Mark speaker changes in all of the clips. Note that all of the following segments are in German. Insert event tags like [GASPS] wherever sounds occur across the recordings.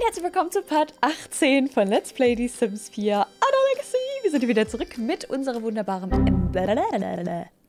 Speaker 1: und herzlich willkommen zu Part 18 von Let's Play The Sims 4 Anna Legacy. Wir sind wieder zurück mit unserer wunderbaren...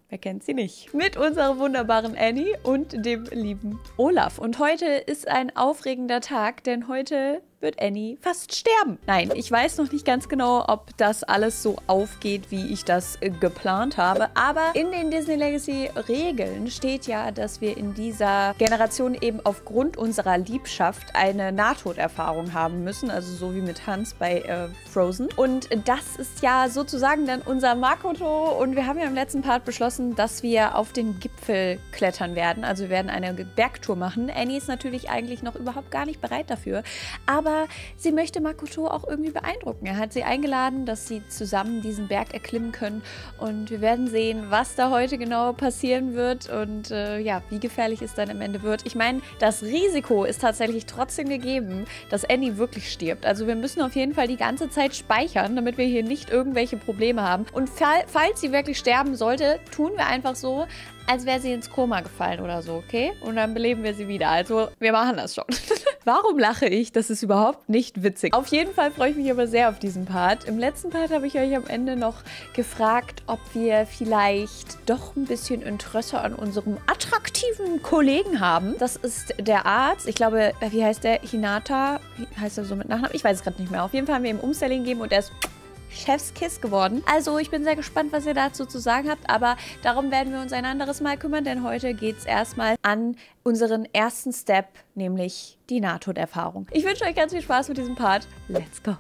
Speaker 1: Wer kennt sie nicht? Mit unserer wunderbaren Annie und dem lieben Olaf. Und heute ist ein aufregender Tag, denn heute wird Annie fast sterben. Nein, ich weiß noch nicht ganz genau, ob das alles so aufgeht, wie ich das äh, geplant habe. Aber in den Disney Legacy Regeln steht ja, dass wir in dieser Generation eben aufgrund unserer Liebschaft eine Nahtoderfahrung haben müssen. Also so wie mit Hans bei äh, Frozen. Und das ist ja sozusagen dann unser Makoto. Und wir haben ja im letzten Part beschlossen, dass wir auf den Gipfel klettern werden. Also wir werden eine Bergtour machen. Annie ist natürlich eigentlich noch überhaupt gar nicht bereit dafür. Aber aber sie möchte Makoto auch irgendwie beeindrucken. Er hat sie eingeladen, dass sie zusammen diesen Berg erklimmen können und wir werden sehen, was da heute genau passieren wird und äh, ja, wie gefährlich es dann am Ende wird. Ich meine, das Risiko ist tatsächlich trotzdem gegeben, dass Annie wirklich stirbt. Also wir müssen auf jeden Fall die ganze Zeit speichern, damit wir hier nicht irgendwelche Probleme haben. Und falls sie wirklich sterben sollte, tun wir einfach so, als wäre sie ins Koma gefallen oder so, okay? Und dann beleben wir sie wieder. Also, wir machen das schon. [LAUGHS] Warum lache ich? Das ist überhaupt nicht witzig. Auf jeden Fall freue ich mich aber sehr auf diesen Part. Im letzten Part habe ich euch am Ende noch gefragt, ob wir vielleicht doch ein bisschen Interesse an unserem attraktiven Kollegen haben. Das ist der Arzt. Ich glaube, wie heißt der? Hinata? Wie heißt er so mit Nachnamen? Ich weiß es gerade nicht mehr. Auf jeden Fall haben wir ihm Umstelling gegeben und er ist Chefskiss geworden. Also ich bin sehr gespannt, was ihr dazu zu sagen habt, aber darum werden wir uns ein anderes Mal kümmern, denn heute geht es erstmal an unseren ersten Step, nämlich die Nahtoderfahrung. Ich wünsche euch ganz viel Spaß mit diesem Part. Let's go!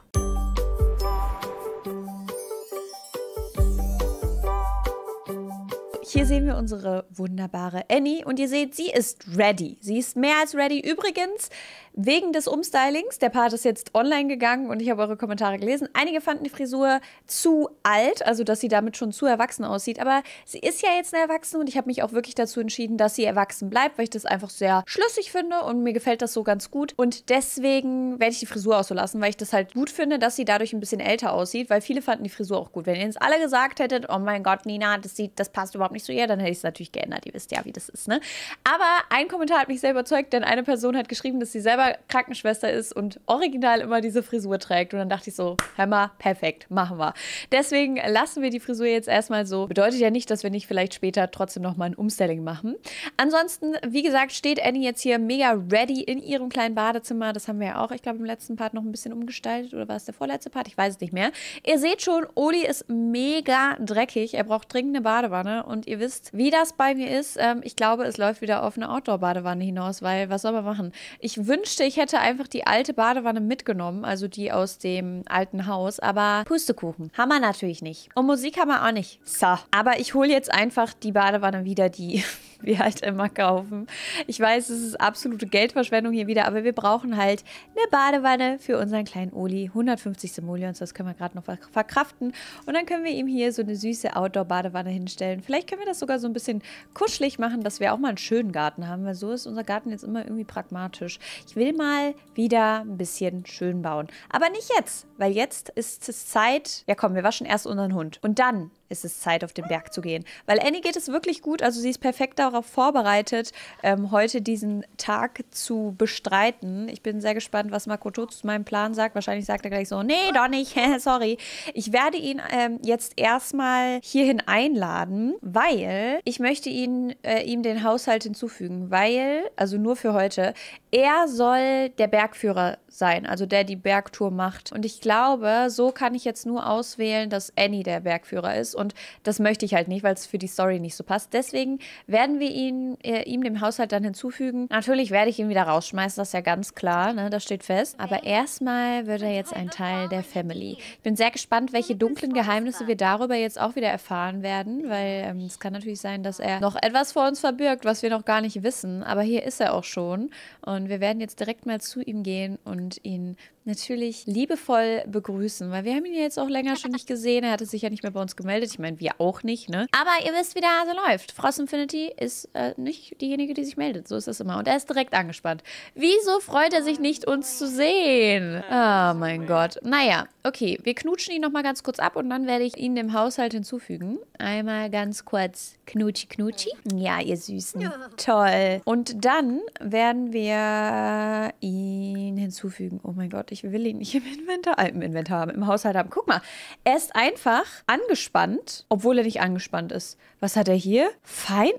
Speaker 1: Hier sehen wir unsere wunderbare Annie und ihr seht, sie ist ready. Sie ist mehr als ready. Übrigens, wegen des Umstylings, der Part ist jetzt online gegangen und ich habe eure Kommentare gelesen. Einige fanden die Frisur zu alt, also dass sie damit schon zu erwachsen aussieht. Aber sie ist ja jetzt eine Erwachsene und ich habe mich auch wirklich dazu entschieden, dass sie erwachsen bleibt, weil ich das einfach sehr schlüssig finde und mir gefällt das so ganz gut. Und deswegen werde ich die Frisur auch so lassen, weil ich das halt gut finde, dass sie dadurch ein bisschen älter aussieht, weil viele fanden die Frisur auch gut. Wenn ihr jetzt alle gesagt hättet, oh mein Gott, Nina, das sieht, das passt überhaupt nicht zu ihr, dann hätte ich es natürlich geändert. Ihr wisst ja, wie das ist, ne? Aber ein Kommentar hat mich sehr überzeugt, denn eine Person hat geschrieben, dass sie selber Krankenschwester ist und original immer diese Frisur trägt. Und dann dachte ich so, hör mal, perfekt, machen wir. Deswegen lassen wir die Frisur jetzt erstmal so. Bedeutet ja nicht, dass wir nicht vielleicht später trotzdem nochmal ein Umstelling machen. Ansonsten, wie gesagt, steht Annie jetzt hier mega ready in ihrem kleinen Badezimmer. Das haben wir ja auch, ich glaube, im letzten Part noch ein bisschen umgestaltet. Oder war es der vorletzte Part? Ich weiß es nicht mehr. Ihr seht schon, Oli ist mega dreckig. Er braucht dringend eine Badewanne und ihr wisst, wie das bei mir ist. Ähm, ich glaube, es läuft wieder auf eine Outdoor-Badewanne hinaus, weil was soll man machen? Ich wünschte, ich hätte einfach die alte Badewanne mitgenommen, also die aus dem alten Haus, aber Pustekuchen. Haben wir natürlich nicht. Und Musik haben wir auch nicht. So, aber ich hole jetzt einfach die Badewanne wieder, die [LAUGHS] wir halt immer kaufen. Ich weiß, es ist absolute Geldverschwendung hier wieder, aber wir brauchen halt eine Badewanne für unseren kleinen Oli. 150 Simoleons, das können wir gerade noch verkraften. Und dann können wir ihm hier so eine süße Outdoor-Badewanne hinstellen. Vielleicht können wir das sogar so ein bisschen kuschelig machen, dass wir auch mal einen schönen Garten haben, weil so ist unser Garten jetzt immer irgendwie pragmatisch. Ich will mal wieder ein bisschen schön bauen. Aber nicht jetzt, weil jetzt ist es Zeit. Ja komm, wir waschen erst unseren Hund. Und dann ist es Zeit, auf den Berg zu gehen. Weil Annie geht es wirklich gut. Also sie ist perfekt darauf vorbereitet, ähm, heute diesen Tag zu bestreiten. Ich bin sehr gespannt, was Makoto zu meinem Plan sagt. Wahrscheinlich sagt er gleich so, nee, doch nicht, [LAUGHS] sorry. Ich werde ihn ähm, jetzt erstmal hierhin einladen, weil ich möchte ihn, äh, ihm den Haushalt hinzufügen. Weil, also nur für heute, er soll der Bergführer sein, also der die Bergtour macht. Und ich glaube, so kann ich jetzt nur auswählen, dass Annie der Bergführer ist. Und das möchte ich halt nicht, weil es für die Story nicht so passt. Deswegen werden wir ihn, äh, ihm dem Haushalt dann hinzufügen. Natürlich werde ich ihn wieder rausschmeißen, das ist ja ganz klar, ne? das steht fest. Aber erstmal wird er jetzt ein Teil der Family. Ich bin sehr gespannt, welche dunklen Geheimnisse wir darüber jetzt auch wieder erfahren werden, weil ähm, es kann natürlich sein, dass er noch etwas vor uns verbirgt, was wir noch gar nicht wissen. Aber hier ist er auch schon. Und wir werden jetzt direkt mal zu ihm gehen und ihn natürlich liebevoll begrüßen, weil wir haben ihn ja jetzt auch länger schon nicht gesehen. Er hatte sich ja nicht mehr bei uns gemeldet. Ich meine, wir auch nicht, ne? Aber ihr wisst, wie der Hase läuft. Frost Infinity ist äh, nicht diejenige, die sich meldet. So ist das immer. Und er ist direkt angespannt. Wieso freut er sich nicht, uns zu sehen? Oh mein Gott. Naja, Okay, wir knutschen ihn noch mal ganz kurz ab und dann werde ich ihn dem Haushalt hinzufügen. Einmal ganz kurz knutschi knutschi. Ja, ihr Süßen. Ja. Toll. Und dann werden wir ihn hinzufügen. Oh mein Gott, ich will ihn nicht im Inventar, äh, im Inventar haben, im Haushalt haben. Guck mal, er ist einfach angespannt, obwohl er nicht angespannt ist. Was hat er hier? Fein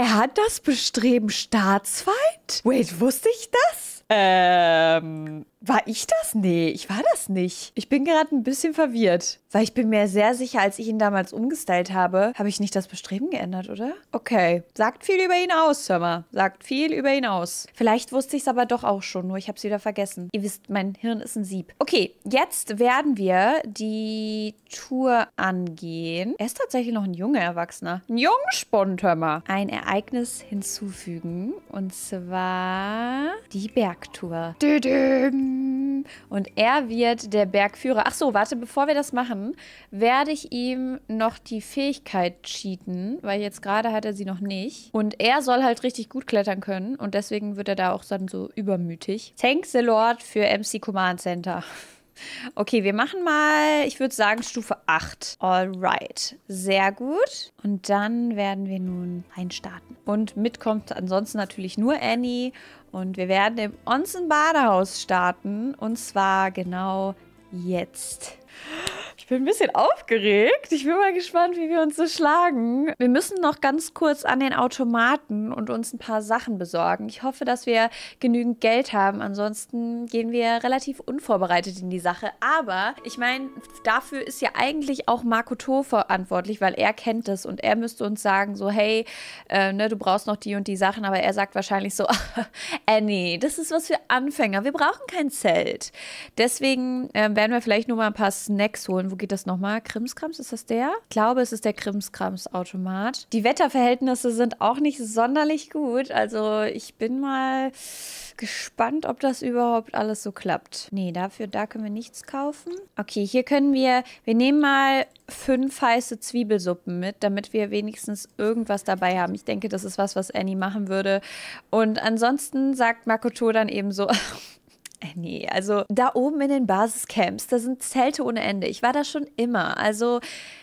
Speaker 1: er hat das Bestreben Staatsfeind? Wait, wusste ich das? Ähm, war ich das? Nee, ich war das nicht. Ich bin gerade ein bisschen verwirrt. Weil ich bin mir sehr sicher, als ich ihn damals umgestylt habe, habe ich nicht das Bestreben geändert, oder? Okay. Sagt viel über ihn aus, hör mal. Sagt viel über ihn aus. Vielleicht wusste ich es aber doch auch schon, nur ich habe es wieder vergessen. Ihr wisst, mein Hirn ist ein Sieb. Okay, jetzt werden wir die Tour angehen. Er ist tatsächlich noch ein junger Erwachsener. Ein Jungspund, hör mal. Ein Ereignis hinzufügen. Und zwar die Bergtour. Dü -dü. Und er wird der Bergführer. Ach so, warte, bevor wir das machen, werde ich ihm noch die Fähigkeit cheaten, weil jetzt gerade hat er sie noch nicht. Und er soll halt richtig gut klettern können und deswegen wird er da auch dann so übermütig. Thanks the Lord für MC Command Center. Okay, wir machen mal, ich würde sagen, Stufe 8. Alright. Sehr gut. Und dann werden wir nun reinstarten. Und mitkommt ansonsten natürlich nur Annie und wir werden im Onsen Badehaus starten. Und zwar genau jetzt bin ein bisschen aufgeregt. Ich bin mal gespannt, wie wir uns so schlagen. Wir müssen noch ganz kurz an den Automaten und uns ein paar Sachen besorgen. Ich hoffe, dass wir genügend Geld haben. Ansonsten gehen wir relativ unvorbereitet in die Sache. Aber ich meine, dafür ist ja eigentlich auch Marco To verantwortlich, weil er kennt es und er müsste uns sagen, so, hey, äh, ne, du brauchst noch die und die Sachen. Aber er sagt wahrscheinlich so, [LAUGHS] Annie, das ist was für Anfänger. Wir brauchen kein Zelt. Deswegen äh, werden wir vielleicht nur mal ein paar Snacks holen. Wo geht das nochmal? Krimskrams, ist das der? Ich glaube, es ist der Krimskrams-Automat. Die Wetterverhältnisse sind auch nicht sonderlich gut. Also ich bin mal gespannt, ob das überhaupt alles so klappt. Nee, dafür, da können wir nichts kaufen. Okay, hier können wir, wir nehmen mal fünf heiße Zwiebelsuppen mit, damit wir wenigstens irgendwas dabei haben. Ich denke, das ist was, was Annie machen würde. Und ansonsten sagt Makoto dann eben so, [LAUGHS] nee, also da oben in den Basiscamps, da sind Zelte ohne Ende. Ich war da schon immer. Also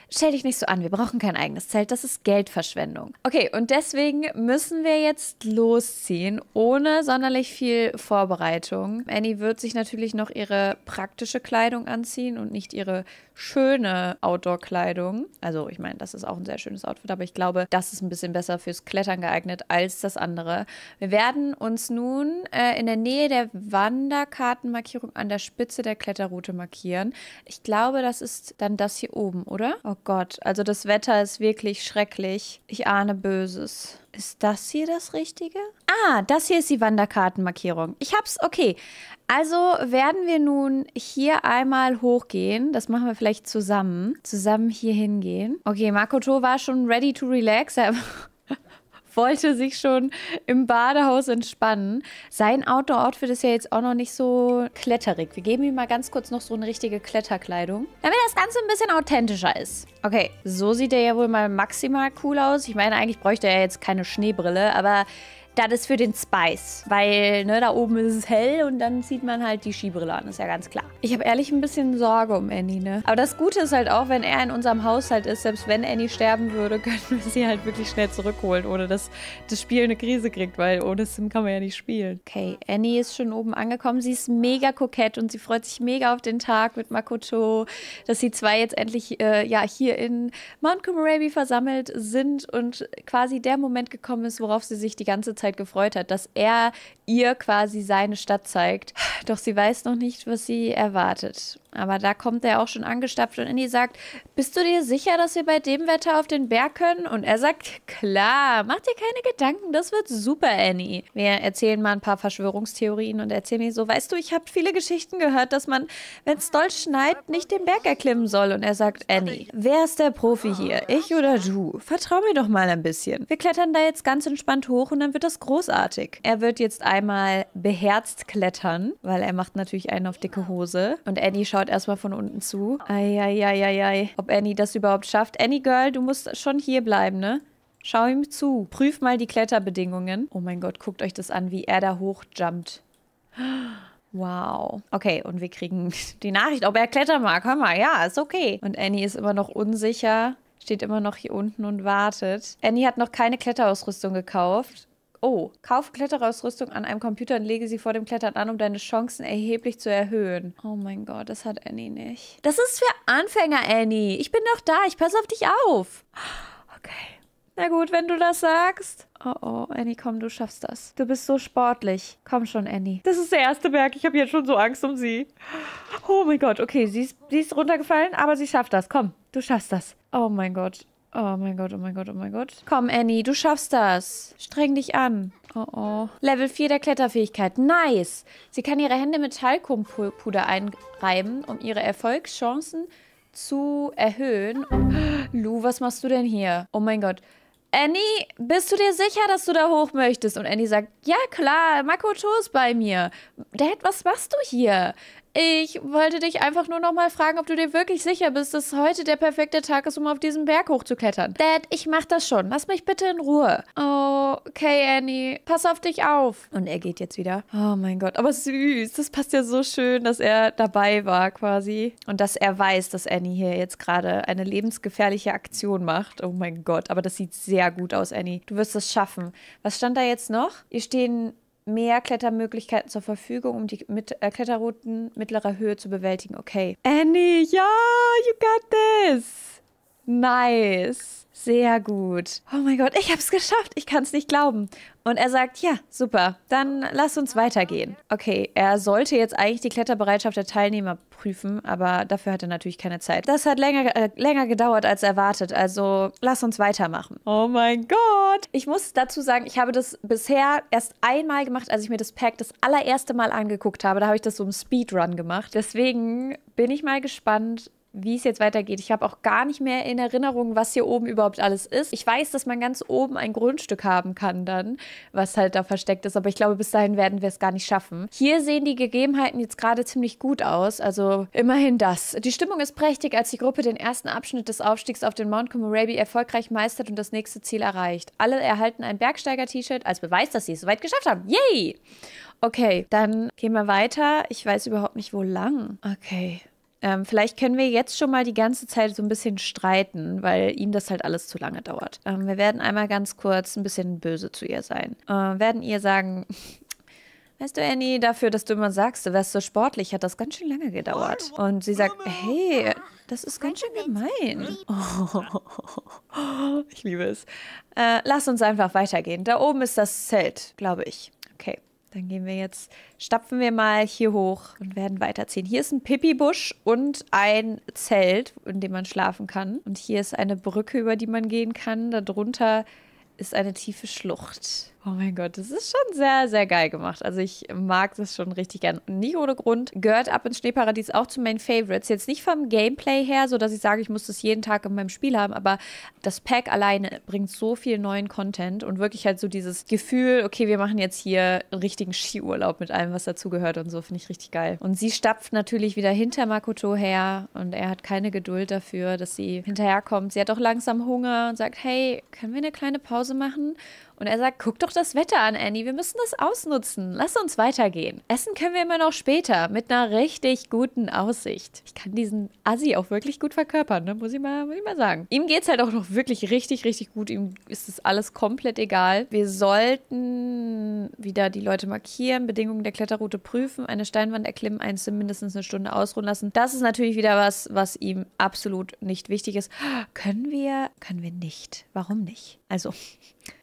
Speaker 1: stell dich nicht so an, wir brauchen kein eigenes Zelt, das ist Geldverschwendung. Okay, und deswegen müssen wir jetzt losziehen, ohne sonderlich viel Vorbereitung. Annie wird sich natürlich noch ihre praktische Kleidung anziehen und nicht ihre schöne Outdoor-Kleidung. Also ich meine, das ist auch ein sehr schönes Outfit, aber ich glaube, das ist ein bisschen besser fürs Klettern geeignet als das andere. Wir werden uns nun äh, in der Nähe der Wanderkartenmarkierung an der Spitze der Kletterroute markieren. Ich glaube, das ist dann das hier oben, oder? Oh Gott, also das Wetter ist wirklich schrecklich. Ich ahne Böses. Ist das hier das Richtige? Ah, das hier ist die Wanderkartenmarkierung. Ich hab's, okay. Also werden wir nun hier einmal hochgehen. Das machen wir vielleicht zusammen. Zusammen hier hingehen. Okay, Makoto war schon ready to relax. Wollte sich schon im Badehaus entspannen. Sein Outdoor-Outfit ist ja jetzt auch noch nicht so kletterig. Wir geben ihm mal ganz kurz noch so eine richtige Kletterkleidung, damit das Ganze ein bisschen authentischer ist. Okay, so sieht er ja wohl mal maximal cool aus. Ich meine, eigentlich bräuchte er jetzt keine Schneebrille, aber das ist für den Spice, weil ne, da oben ist es hell und dann zieht man halt die Skibrille an, ist ja ganz klar. Ich habe ehrlich ein bisschen Sorge um Annie, ne? Aber das Gute ist halt auch, wenn er in unserem Haushalt ist, selbst wenn Annie sterben würde, [LAUGHS] könnten wir sie halt wirklich schnell zurückholen, ohne dass das Spiel eine Krise kriegt, weil ohne Sim kann man ja nicht spielen. Okay, Annie ist schon oben angekommen. Sie ist mega kokett und sie freut sich mega auf den Tag mit Makoto, dass sie zwei jetzt endlich äh, ja hier in Mount Komorebi versammelt sind und quasi der Moment gekommen ist, worauf sie sich die ganze Zeit Zeit gefreut hat, dass er ihr quasi seine Stadt zeigt. Doch sie weiß noch nicht, was sie erwartet. Aber da kommt er auch schon angestapft und Andy sagt, bist du dir sicher, dass wir bei dem Wetter auf den Berg können? Und er sagt, klar, mach dir keine Gedanken, das wird super, Annie. Wir erzählen mal ein paar Verschwörungstheorien und erzählen mir so, weißt du, ich habe viele Geschichten gehört, dass man, wenn es doll schneit, nicht den Berg erklimmen soll. Und er sagt, Annie, wer ist der Profi hier? Ich oder du? Vertrau mir doch mal ein bisschen. Wir klettern da jetzt ganz entspannt hoch und dann wird das großartig. Er wird jetzt einmal beherzt klettern, weil er macht natürlich einen auf dicke Hose. Und Annie schaut schaut erstmal von unten zu. Eieieiei. Ob Annie das überhaupt schafft. Annie Girl, du musst schon hier bleiben, ne? Schau ihm zu. Prüf mal die Kletterbedingungen. Oh mein Gott, guckt euch das an, wie er da hochjumpt. [GASPS] Wow. Okay, und wir kriegen [LAUGHS] die Nachricht, ob er klettern mag. Hör mal, ja, ist okay. Und Annie ist immer noch unsicher, steht immer noch hier unten und wartet. Annie hat noch keine Kletterausrüstung gekauft. Oh, kaufe Kletterausrüstung an einem Computer und lege sie vor dem Klettern an, um deine Chancen erheblich zu erhöhen. Oh mein Gott, das hat Annie nicht. Das ist für Anfänger, Annie. Ich bin doch da. Ich passe auf dich auf. Okay. Na gut, wenn du das sagst. Oh oh, Annie, komm, du schaffst das. Du bist so sportlich. Komm schon, Annie. Das ist der erste Berg. Ich habe jetzt schon so Angst um sie. Oh mein Gott, okay, sie ist, sie ist runtergefallen, aber sie schafft das. Komm, du schaffst das. Oh mein Gott. Oh mein Gott, oh mein Gott, oh mein Gott. Komm, Annie, du schaffst das. Streng dich an. Oh oh. Level 4 der Kletterfähigkeit. Nice. Sie kann ihre Hände mit Talkumpuder einreiben, um ihre Erfolgschancen zu erhöhen. [GASPS] Lu, was machst du denn hier? Oh mein Gott. Annie, bist du dir sicher, dass du da hoch möchtest? Und Annie sagt, ja klar, Makoto ist bei mir. Dad, was machst du hier? Ich wollte dich einfach nur noch mal fragen, ob du dir wirklich sicher bist, dass heute der perfekte Tag ist, um auf diesen Berg hochzuklettern. Dad, ich mach das schon. Lass mich bitte in Ruhe. Oh, okay, Annie. Pass auf dich auf. Und er geht jetzt wieder. Oh mein Gott, aber süß. Das passt ja so schön, dass er dabei war quasi. Und dass er weiß, dass Annie hier jetzt gerade eine lebensgefährliche Aktion macht. Oh mein Gott, aber das sieht sehr gut aus, Annie. Du wirst es schaffen. Was stand da jetzt noch? Ihr stehen mehr Klettermöglichkeiten zur Verfügung, um die mit, äh, Kletterrouten mittlerer Höhe zu bewältigen. Okay. Annie, ja, you got this. Nice. Sehr gut. Oh mein Gott, ich habe es geschafft. Ich kann es nicht glauben. Und er sagt, ja, super, dann lass uns weitergehen. Okay, er sollte jetzt eigentlich die Kletterbereitschaft der Teilnehmer prüfen, aber dafür hat er natürlich keine Zeit. Das hat länger, äh, länger gedauert als erwartet, also lass uns weitermachen. Oh mein Gott. Ich muss dazu sagen, ich habe das bisher erst einmal gemacht, als ich mir das Pack das allererste Mal angeguckt habe. Da habe ich das so im Speedrun gemacht. Deswegen bin ich mal gespannt, wie es jetzt weitergeht. Ich habe auch gar nicht mehr in Erinnerung, was hier oben überhaupt alles ist. Ich weiß, dass man ganz oben ein Grundstück haben kann dann, was halt da versteckt ist, aber ich glaube, bis dahin werden wir es gar nicht schaffen. Hier sehen die Gegebenheiten jetzt gerade ziemlich gut aus, also immerhin das. Die Stimmung ist prächtig, als die Gruppe den ersten Abschnitt des Aufstiegs auf den Mount Komorebi erfolgreich meistert und das nächste Ziel erreicht. Alle erhalten ein Bergsteiger-T-Shirt als Beweis, dass sie es soweit geschafft haben. Yay! Okay, dann gehen wir weiter. Ich weiß überhaupt nicht, wo lang. Okay. Ähm, vielleicht können wir jetzt schon mal die ganze Zeit so ein bisschen streiten, weil ihm das halt alles zu lange dauert. Ähm, wir werden einmal ganz kurz ein bisschen böse zu ihr sein. Äh, werden ihr sagen, [LAUGHS] weißt du, Annie, dafür, dass du immer sagst, du wärst so sportlich, hat das ganz schön lange gedauert. Und sie sagt, hey, [LAUGHS] das ist ganz schön gemein. Oh, [LAUGHS] ich liebe es. Äh, lass uns einfach weitergehen. Da oben ist das Zelt, glaube ich. Okay. Dann gehen wir jetzt, stapfen wir mal hier hoch und werden weiterziehen. Hier ist ein Pipi-Busch und ein Zelt, in dem man schlafen kann. Und hier ist eine Brücke, über die man gehen kann. Darunter ist eine tiefe Schlucht. Oh mein Gott, das ist schon sehr, sehr geil gemacht. Also ich mag das schon richtig gern. nicht ohne Grund gehört Ab ins Schneeparadies auch zu meinen Favorites. Jetzt nicht vom Gameplay her, so dass ich sage, ich muss das jeden Tag in meinem Spiel haben, aber das Pack alleine bringt so viel neuen Content und wirklich halt so dieses Gefühl, okay, wir machen jetzt hier einen richtigen Skiurlaub mit allem, was dazugehört und so, finde ich richtig geil. Und sie stapft natürlich wieder hinter Makoto her und er hat keine Geduld dafür, dass sie hinterherkommt. Sie hat auch langsam Hunger und sagt, hey, können wir eine kleine Pause machen? Und er sagt, guck doch das Wetter an, Annie. Wir müssen das ausnutzen. Lass uns weitergehen. Essen können wir immer noch später mit einer richtig guten Aussicht. Ich kann diesen Assi auch wirklich gut verkörpern, ne? muss, ich mal, muss ich mal sagen. Ihm geht es halt auch noch wirklich richtig, richtig gut. Ihm ist das alles komplett egal. Wir sollten wieder die Leute markieren, Bedingungen der Kletterroute prüfen, eine Steinwand erklimmen, einen Sim mindestens eine Stunde ausruhen lassen. Das ist natürlich wieder was, was ihm absolut nicht wichtig ist. Können wir? Können wir nicht. Warum nicht? Also,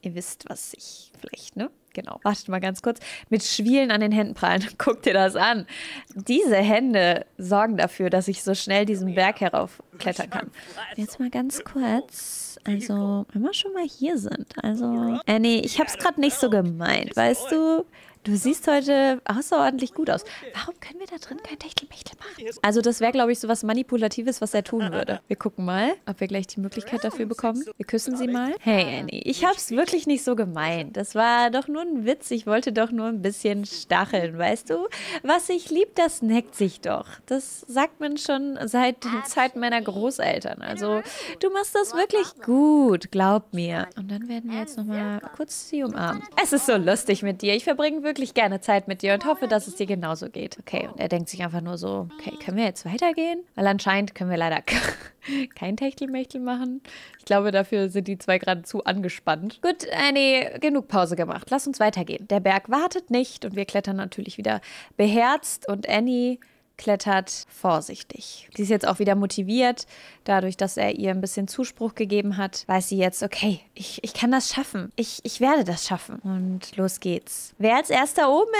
Speaker 1: ihr wisst, was ich vielleicht, ne? Genau. Wartet mal ganz kurz. Mit Schwielen an den Händen prallen. [LAUGHS] Guck dir das an. Diese Hände sorgen dafür, dass ich so schnell diesen Berg heraufklettern kann. Jetzt mal ganz kurz. Also, wenn wir schon mal hier sind. Also, äh, nee, ich hab's gerade nicht so gemeint. Weißt du, Du siehst heute außerordentlich gut aus. Warum können wir da drin kein Techtelmechtel machen? Also das wäre, glaube ich, so was Manipulatives, was er tun würde. Wir gucken mal, ob wir gleich die Möglichkeit dafür bekommen. Wir küssen sie mal. Hey, Annie, ich habe es wirklich nicht so gemeint. Das war doch nur ein Witz. Ich wollte doch nur ein bisschen stacheln, weißt du? Was ich lieb, das neckt sich doch. Das sagt man schon seit den Zeiten meiner Großeltern. Also du machst das wirklich gut, glaub mir. Und dann werden wir jetzt nochmal kurz sie umarmen. Es ist so lustig mit dir. Ich verbringe wirklich wirklich gerne Zeit mit dir und hoffe, dass es dir genauso geht. Okay, und er denkt sich einfach nur so, okay, können wir jetzt weitergehen? Weil anscheinend können wir leider [LAUGHS] kein Techtelmechtel machen. Ich glaube, dafür sind die zwei gerade zu angespannt. Gut, äh, nee, genug Pause gemacht. Lass uns weitergehen. Der Berg wartet nicht und wir klettern natürlich wieder beherzt und Annie klettert vorsichtig. Sie ist jetzt auch wieder motiviert. Dadurch, dass er ihr ein bisschen Zuspruch gegeben hat, weiß sie jetzt, okay, ich, ich kann das schaffen. Ich, ich werde das schaffen. Und los geht's. Wer als erster oben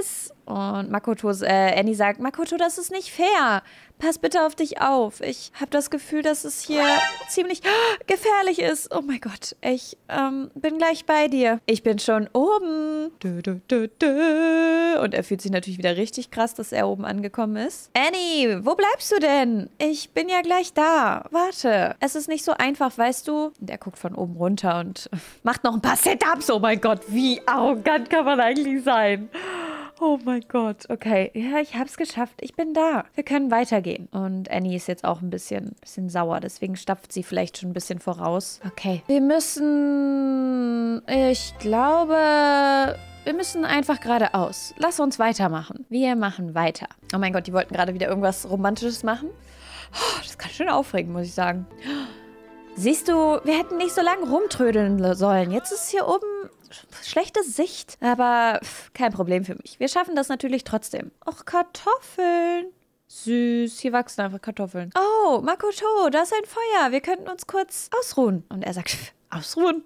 Speaker 1: ist? Und Makoto, äh, Annie sagt, Makoto, das ist nicht fair pass bitte auf dich auf. Ich habe das Gefühl, dass es hier ziemlich [GASPS] gefährlich ist. Oh mein Gott, ich ähm, bin gleich bei dir. Ich bin schon oben. Und er fühlt sich natürlich wieder richtig krass, dass er oben angekommen ist. Annie, wo bleibst du denn? Ich bin ja gleich da. Warte. Es ist nicht so einfach, weißt du? Der guckt von oben runter und [LAUGHS] macht noch ein paar Setups. Oh mein Gott, wie arrogant kann man eigentlich sein? Oh mein Gott. Okay, ja, ich habe es geschafft. Ich bin da. Wir können weitergehen. Und Annie ist jetzt auch ein bisschen, bisschen sauer. Deswegen stapft sie vielleicht schon ein bisschen voraus. Okay. Wir müssen... Ich glaube... Wir müssen einfach geradeaus. Lass uns weitermachen. Wir machen weiter. Oh mein Gott, die wollten gerade wieder irgendwas Romantisches machen. Oh, das kann schön aufregen, muss ich sagen. Siehst du, wir hätten nicht so lange rumtrödeln sollen. Jetzt ist hier oben schlechte Sicht, aber pff, kein Problem für mich. Wir schaffen das natürlich trotzdem. Och, Kartoffeln. Süß, hier wachsen einfach Kartoffeln. Oh, Makoto, da ist ein Feuer. Wir könnten uns kurz ausruhen. Und er sagt, ausruhen?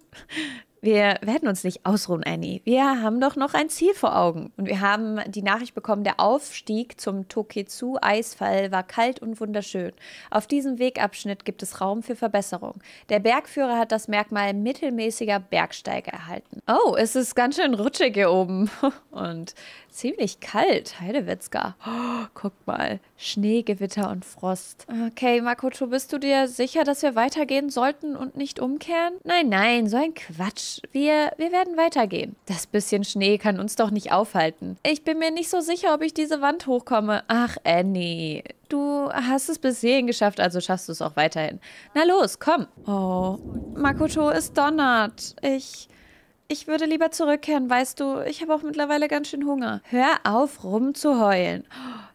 Speaker 1: Wir werden uns nicht ausruhen, Annie. Wir haben doch noch ein Ziel vor Augen. Und wir haben die Nachricht bekommen, der Aufstieg zum Tokezu-Eisfall war kalt und wunderschön. Auf diesem Wegabschnitt gibt es Raum für Verbesserung. Der Bergführer hat das Merkmal mittelmäßiger Bergsteiger erhalten. Oh, es ist ganz schön rutschig hier oben. [LAUGHS] Und ziemlich kalt, Heidewitzka. Oh, [GASPS] guck mal, Schneegewitter und Frost. Okay, Makoto, bist du dir sicher, dass wir weitergehen sollten und nicht umkehren? Nein, nein, so ein Quatsch. Wir, wir werden weitergehen. Das bisschen Schnee kann uns doch nicht aufhalten. Ich bin mir nicht so sicher, ob ich diese Wand hochkomme. Ach, Annie, du hast es bis hierhin geschafft, also schaffst du es auch weiterhin. Na los, komm. Oh, Makoto, es donnert. Ich... Ich würde lieber zurückkehren, weißt du. Ich habe auch mittlerweile ganz schön Hunger. Hör auf, rumzuheulen.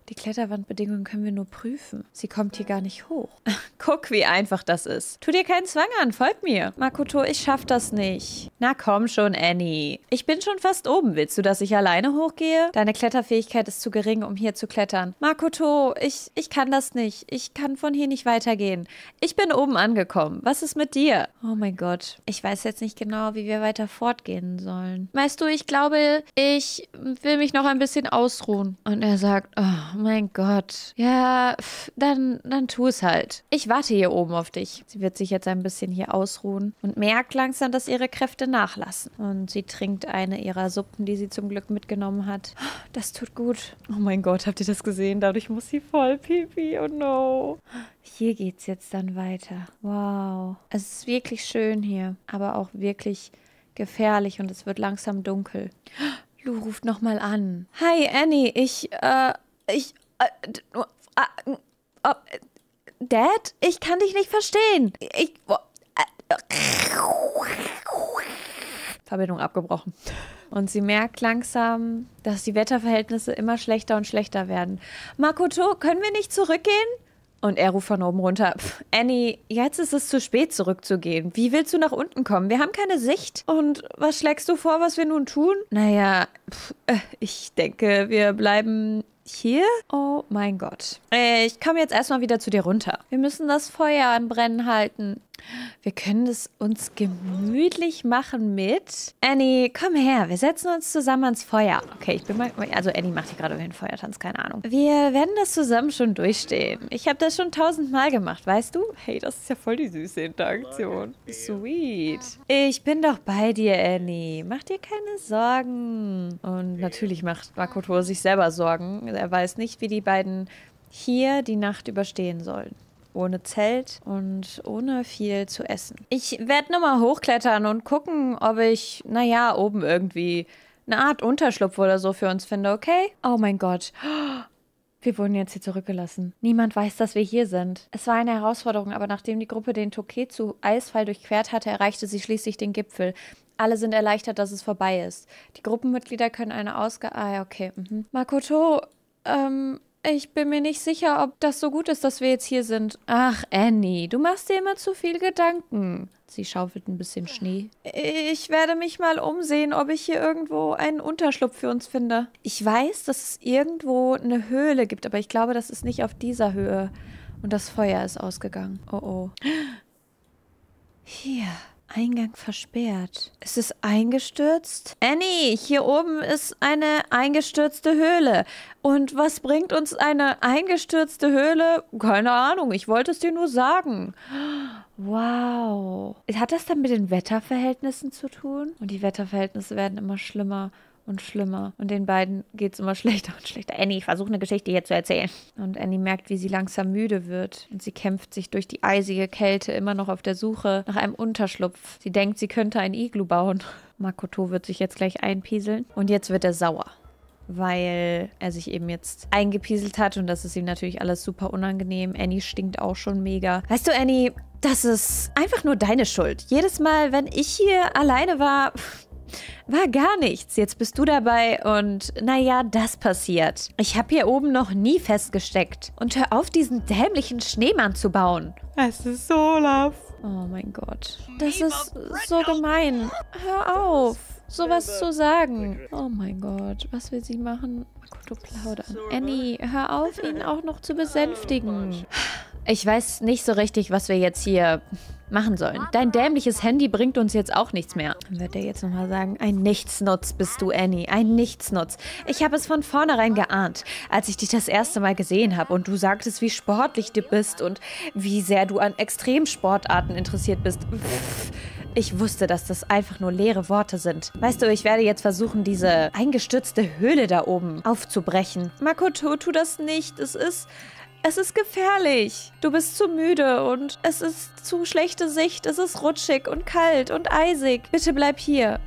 Speaker 1: Die Kletterwandbedingungen können wir nur prüfen. Sie kommt hier gar nicht hoch. [LAUGHS] Guck, wie einfach das ist. Tu dir keinen Zwang an, folg mir. Makoto, ich schaff das nicht. Na komm schon, Annie. Ich bin schon fast oben. Willst du, dass ich alleine hochgehe? Deine Kletterfähigkeit ist zu gering, um hier zu klettern. Makoto, ich, ich kann das nicht. Ich kann von hier nicht weitergehen. Ich bin oben angekommen. Was ist mit dir? Oh mein Gott. Ich weiß jetzt nicht genau, wie wir weiter fortgehen sollen. Weißt du, ich glaube, ich will mich noch ein bisschen ausruhen. Und er sagt, oh mein Gott. Ja, dann, dann tu es halt. Ich warte hier oben auf dich. Sie wird sich jetzt ein bisschen hier ausruhen und merkt langsam, dass ihre Kräfte nachlassen. Und sie trinkt eine ihrer Suppen, die sie zum Glück mitgenommen hat. Das tut gut. Oh mein Gott, habt ihr das gesehen? Dadurch muss sie voll pipi. Oh no. Hier geht's jetzt dann weiter. Wow. Es ist wirklich schön hier, aber auch wirklich gefährlich und es wird langsam dunkel. Lou ruft nochmal an. Hi, Annie, ich, äh, ich. Äh, äh, äh, Dad, ich kann dich nicht verstehen. Ich. Äh, Verbindung abgebrochen. Und sie merkt langsam, dass die Wetterverhältnisse immer schlechter und schlechter werden. Makoto, können wir nicht zurückgehen? Und er ruft von oben runter, Annie, jetzt ist es zu spät zurückzugehen. Wie willst du nach unten kommen? Wir haben keine Sicht. Und was schlägst du vor, was wir nun tun? Naja, pff, ich denke, wir bleiben hier? Oh mein Gott. Ich komme jetzt erstmal wieder zu dir runter. Wir müssen das Feuer anbrennen halten. Wir können es uns gemütlich machen mit. Annie, komm her. Wir setzen uns zusammen ans Feuer. Okay, ich bin mal. Also, Annie macht hier gerade einen Feuertanz, keine Ahnung. Wir werden das zusammen schon durchstehen. Ich habe das schon tausendmal gemacht, weißt du? Hey, das ist ja voll die süße Interaktion. Sweet. Ich bin doch bei dir, Annie. Mach dir keine Sorgen. Und natürlich macht Makoto sich selber Sorgen. Er weiß nicht, wie die beiden hier die Nacht überstehen sollen ohne Zelt und ohne viel zu essen. Ich werde nochmal hochklettern und gucken, ob ich, naja, oben irgendwie eine Art Unterschlupf oder so für uns finde, okay? Oh mein Gott. [GASPS] Wir wurden jetzt hier zurückgelassen. Niemand weiß, dass wir hier sind. Es war eine Herausforderung, aber nachdem die Gruppe den Tokezu Eisfall durchquert hatte, erreichte sie schließlich den Gipfel. alle sind erleichtert, dass es vorbei ist. Die Gruppenmitglieder können eine Ausgabe. Ah, okay. Mhm. Makoto, ähm, ich bin mir nicht sicher, ob das so gut ist, dass wir jetzt hier sind. Ach, Annie, du machst dir immer zu viel Gedanken. Sie schaufelt ein bisschen Schnee. Ich werde mich mal umsehen, ob ich hier irgendwo einen Unterschlupf für uns finde. Ich weiß, dass es irgendwo eine Höhle gibt, aber ich glaube, das ist nicht auf dieser Höhe. Und das Feuer ist ausgegangen. Oh oh. Hier. Eingang versperrt. Es ist eingestürzt? Annie, hier oben ist eine eingestürzte Höhle. Und was bringt uns eine eingestürzte Höhle? Keine Ahnung, ich wollte es dir nur sagen. Wow. Hat das dann mit den Wetterverhältnissen zu tun? Und die Wetterverhältnisse werden immer schlimmer und schlimmer. Und den beiden geht es immer [LAUGHS] schlechter und schlechter. Annie, ich versuche eine Geschichte hier zu erzählen. Und Annie merkt, wie sie langsam müde wird. Und sie kämpft sich durch die eisige Kälte, immer noch auf der Suche nach einem Unterschlupf. Sie denkt, sie könnte ein Iglu bauen. [LAUGHS] Makoto wird sich jetzt gleich einpieseln. Und jetzt wird er sauer weil er sich eben jetzt eingepieselt hat und das ist ihm natürlich alles super unangenehm. Annie stinkt auch schon mega. Weißt du, Annie, das ist einfach nur deine Schuld. Jedes Mal, wenn ich hier alleine war, war gar nichts. Jetzt bist du dabei und naja, das passiert. Ich habe hier oben noch nie festgesteckt. Und hör auf, diesen dämlichen Schneemann zu bauen.
Speaker 2: Es ist so Olaf.
Speaker 1: Oh mein Gott. Das ist so gemein. Hör auf, sowas zu sagen. Oh mein Gott, was will sie machen? Makoto plaudern. Annie, hör auf, ihn auch noch zu besänftigen. Ich weiß nicht so richtig, was wir jetzt hier machen sollen. Dein dämliches Handy bringt uns jetzt auch nichts mehr. Dann wird er jetzt nochmal sagen, ein Nichtsnutz bist du, Annie. Ein Nichtsnutz. Ich habe es von vornherein geahnt, als ich dich das erste Mal gesehen habe und du sagtest, wie sportlich du bist und wie sehr du an Extremsportarten interessiert bist. Pff. Ich wusste, dass das einfach nur leere Worte sind. Weißt du, ich werde jetzt versuchen, diese eingestürzte Höhle da oben aufzubrechen. Makoto, tu das nicht. Es ist es ist gefährlich. Du bist zu müde und es ist zu schlechte Sicht. Es ist rutschig und kalt und eisig. Bitte bleib hier.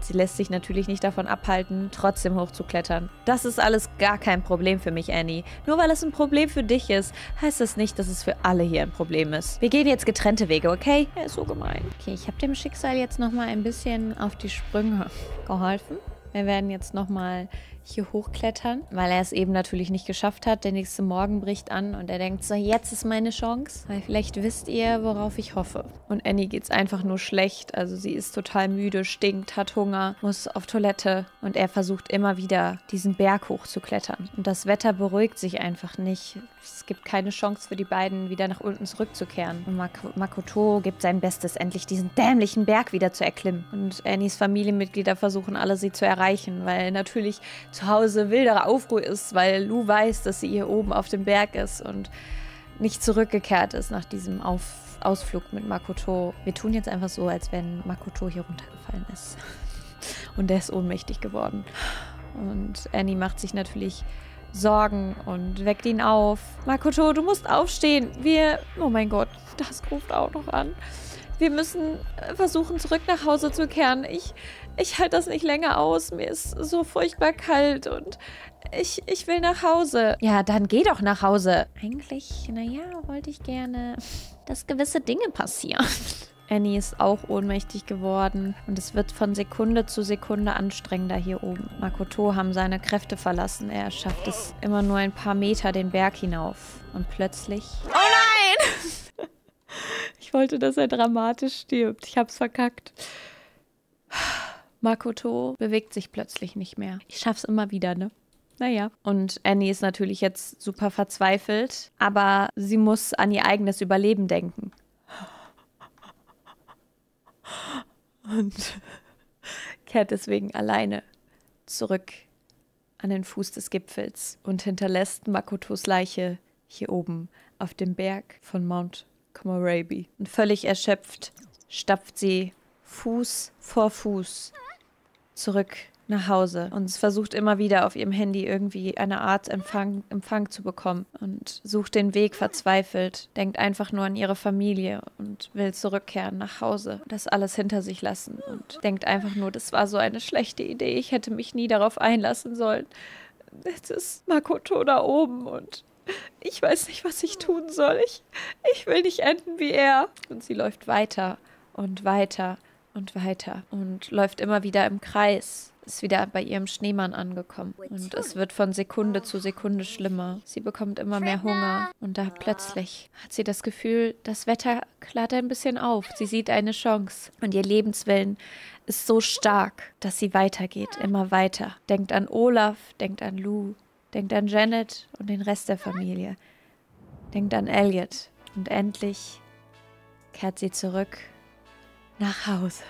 Speaker 1: Sie lässt sich natürlich nicht davon abhalten, trotzdem hochzuklettern. Das ist alles gar kein Problem für mich, Annie. Nur weil es ein Problem für dich ist, heißt das nicht, dass es für alle hier ein Problem ist. Wir gehen jetzt getrennte Wege, okay? Er ist so gemein. Okay, ich habe dem Schicksal jetzt nochmal ein bisschen auf die Sprünge geholfen. Wir werden jetzt nochmal hier hochklettern, weil er es eben natürlich nicht geschafft hat. Der nächste Morgen bricht an und er denkt so, jetzt ist meine Chance, weil vielleicht wisst ihr, worauf ich hoffe. Und Annie geht es einfach nur schlecht. Also sie ist total müde, stinkt, hat Hunger, muss auf Toilette und er versucht immer wieder diesen Berg hochzuklettern. Und das Wetter beruhigt sich einfach nicht. Es gibt keine Chance für die beiden, wieder nach unten zurückzukehren. Und Mak Makoto gibt sein Bestes, endlich diesen dämlichen Berg wieder zu erklimmen. Und Annies Familienmitglieder versuchen alle, sie zu erreichen, weil natürlich zu Hause wilderer Aufruhr ist, weil Lou weiß, dass sie hier oben auf dem Berg ist und nicht zurückgekehrt ist nach diesem auf Ausflug mit Makoto. Wir tun jetzt einfach so, als wenn Makoto hier runtergefallen ist. Und der ist ohnmächtig geworden. Und Annie macht sich natürlich Sorgen und weckt ihn auf. Makoto, du musst aufstehen. Wir. Oh mein Gott, das ruft auch noch an. Wir müssen versuchen, zurück nach Hause zu kehren. Ich, ich halte das nicht länger aus. Mir ist so furchtbar kalt und ich, ich will nach Hause. Ja, dann geh doch nach Hause. Eigentlich, naja, wollte ich gerne, dass gewisse Dinge passieren. [LAUGHS] Annie ist auch ohnmächtig geworden und es wird von Sekunde zu Sekunde anstrengender hier oben. Makoto haben seine Kräfte verlassen. Er schafft es immer nur ein paar Meter den Berg hinauf. Und plötzlich... Oh nein! [LAUGHS] ich wollte, dass er dramatisch stirbt. Ich hab's verkackt. Makoto bewegt sich plötzlich nicht mehr. Ich schaff's immer wieder, ne? Naja. Und Annie ist natürlich jetzt super verzweifelt, aber sie muss an ihr eigenes Überleben denken. Und kehrt deswegen alleine zurück an den Fuß des Gipfels und hinterlässt Makotos Leiche hier oben auf dem Berg von Mount Komorebi. Und völlig erschöpft stapft sie Fuß vor Fuß zurück nach Hause und versucht immer wieder auf ihrem Handy irgendwie eine Art Empfang, Empfang zu bekommen und sucht den Weg verzweifelt, denkt einfach nur an ihre Familie und will zurückkehren nach Hause, das alles hinter sich lassen und denkt einfach nur, das war so eine schlechte Idee, ich hätte mich nie darauf einlassen sollen. Jetzt ist Makoto da oben und Ich weiß nicht, was ich tun soll. Ich, ich will nicht enden wie er. Und sie läuft weiter und weiter und weiter und läuft immer wieder im Kreis. Ist wieder bei ihrem Schneemann angekommen. Und es wird von Sekunde zu Sekunde schlimmer. Sie bekommt immer mehr Hunger. Und da plötzlich hat sie das Gefühl, das Wetter klart ein bisschen auf. Sie sieht eine Chance. Und ihr Lebenswillen ist so stark, dass sie weitergeht, immer weiter. Denkt an Olaf, denkt an Lou, denkt an Janet und den Rest der Familie. Denkt an Elliot. Und endlich kehrt sie zurück nach Hause.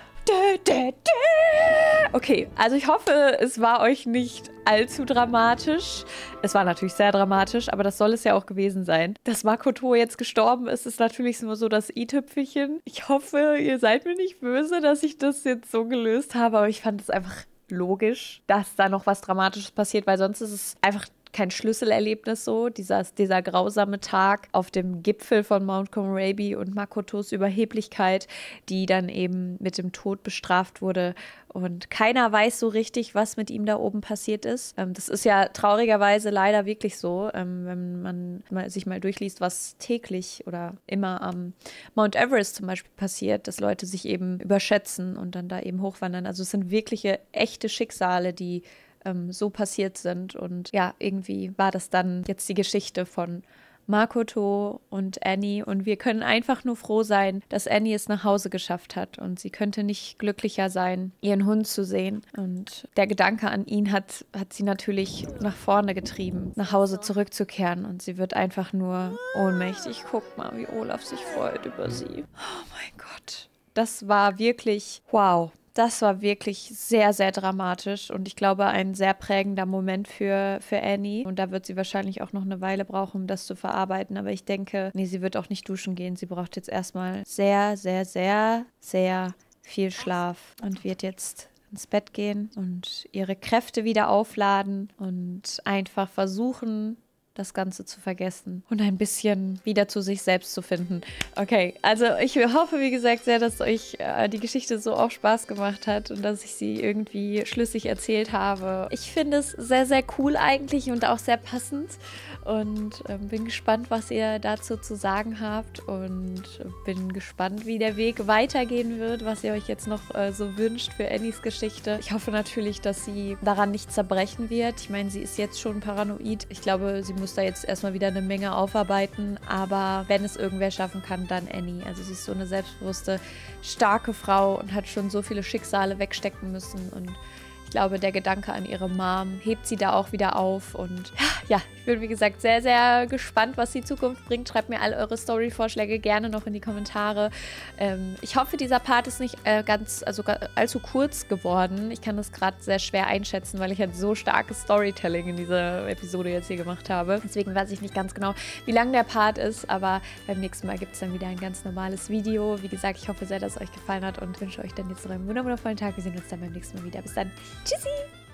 Speaker 1: Okay, also ich hoffe, es war euch nicht allzu dramatisch. Es war natürlich sehr dramatisch, aber das soll es ja auch gewesen sein. Dass Makoto jetzt gestorben ist, ist natürlich nur so das i-Tüpfelchen. Ich hoffe, ihr seid mir nicht böse, dass ich das jetzt so gelöst habe, aber ich fand es einfach logisch, dass da noch was Dramatisches passiert, weil sonst ist es einfach kein Schlüsselerlebnis so, dieser, dieser grausame Tag auf dem Gipfel von Mount Komorebi und Makotos Überheblichkeit, die dann eben mit dem Tod bestraft wurde. Und keiner weiß so richtig, was mit ihm da oben passiert ist. Ähm, das ist ja traurigerweise leider wirklich so, ähm, wenn man sich mal durchliest, was täglich oder immer am Mount Everest zum Beispiel passiert, dass Leute sich eben überschätzen und dann da eben hochwandern. Also es sind wirkliche, echte Schicksale, die ähm, so passiert sind. Und ja, irgendwie war das dann jetzt die Geschichte von Makoto und Annie und wir können einfach nur froh sein, dass Annie es nach Hause geschafft hat und sie könnte nicht glücklicher sein, ihren Hund zu sehen. Und der Gedanke an ihn hat, hat sie natürlich nach vorne getrieben, nach Hause zurückzukehren und sie wird einfach nur ohnmächtig. Guck mal, wie Olaf sich freut über sie. Oh mein Gott. Das war wirklich wow das war wirklich sehr, sehr dramatisch und ich glaube ein sehr prägender Moment für, für Annie. Und da wird sie wahrscheinlich auch noch eine Weile brauchen, um das zu verarbeiten. Aber ich denke, nee, sie wird auch nicht duschen gehen. Sie braucht jetzt erstmal sehr, sehr, sehr, sehr viel Schlaf und wird jetzt ins Bett gehen und ihre Kräfte wieder aufladen und einfach versuchen, das Ganze zu vergessen und ein bisschen wieder zu sich selbst zu finden. Okay, also ich hoffe, wie gesagt, sehr, dass euch äh, die Geschichte so auch Spaß gemacht hat und dass ich sie irgendwie schlüssig erzählt habe. Ich finde es sehr, sehr cool eigentlich und auch sehr passend und äh, bin gespannt, was ihr dazu zu sagen habt und bin gespannt, wie der Weg weitergehen wird, was ihr euch jetzt noch äh, so wünscht für Annies Geschichte. Ich hoffe natürlich, dass sie daran nicht zerbrechen wird. Ich meine, sie ist jetzt schon paranoid. Ich glaube, sie muss muss da jetzt erstmal wieder eine Menge aufarbeiten. Aber wenn es irgendwer schaffen kann, dann Annie. Also sie ist so eine selbstbewusste, starke Frau und hat schon so viele Schicksale wegstecken müssen. Und ich glaube, der Gedanke an ihre Mom hebt sie da auch wieder auf. Und ja, bin wie gesagt sehr, sehr gespannt, was die Zukunft bringt. Schreibt mir all eure Story-Vorschläge gerne noch in die Kommentare. Ähm, ich hoffe, dieser Part ist nicht äh, ganz, also allzu kurz geworden. Ich kann das gerade sehr schwer einschätzen, weil ich halt so starkes Storytelling in dieser Episode jetzt hier gemacht habe. Deswegen weiß ich nicht ganz genau, wie lang der Part ist. Aber beim nächsten Mal gibt es dann wieder ein ganz normales Video. Wie gesagt, ich hoffe sehr, dass es euch gefallen hat und wünsche euch dann jetzt noch einen wundervollen Tag. Wir sehen uns dann beim nächsten Mal wieder. Bis dann. Tschüssi!